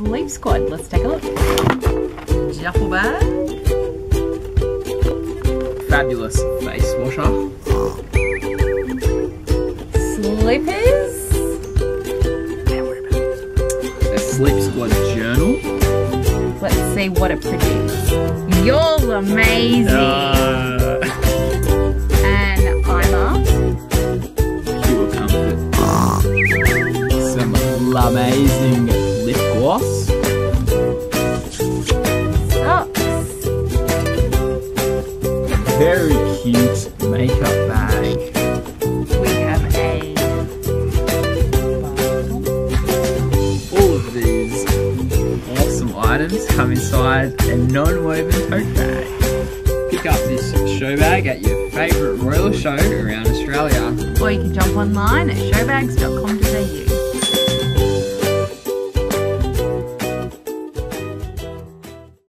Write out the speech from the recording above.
Sleep Squad. Let's take a look. Duffel bag. Fabulous face washer. Slippers. A Sleep Squad journal. Let's see what it produced. You're amazing. Uh, and I'm up. pure comfort. Some amazing Socks. Very cute makeup bag. We have a All of these awesome items come inside a non-woven tote bag. Pick up this show bag at your favourite royal show around Australia. or you can jump online at showbags.com.au.